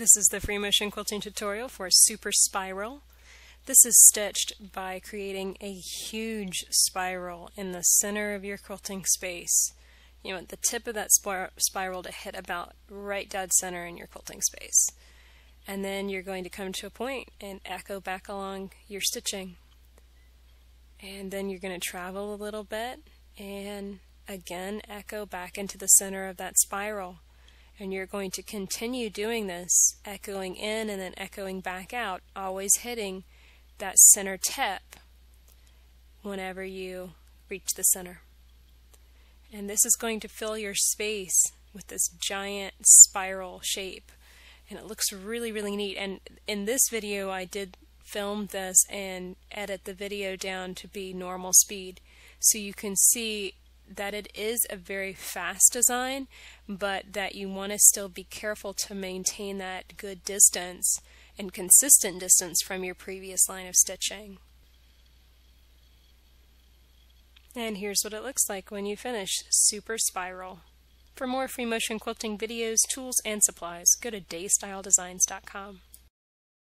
This is the free motion quilting tutorial for Super Spiral. This is stitched by creating a huge spiral in the center of your quilting space. You want the tip of that spir spiral to hit about right dead center in your quilting space. And then you're going to come to a point and echo back along your stitching. And then you're going to travel a little bit and again echo back into the center of that spiral. And you're going to continue doing this, echoing in and then echoing back out, always hitting that center tip whenever you reach the center. And this is going to fill your space with this giant spiral shape. And it looks really, really neat. And in this video, I did film this and edit the video down to be normal speed. So you can see that it is a very fast design, but that you want to still be careful to maintain that good distance and consistent distance from your previous line of stitching. And here's what it looks like when you finish Super Spiral. For more free motion quilting videos, tools, and supplies, go to daystyledesigns.com.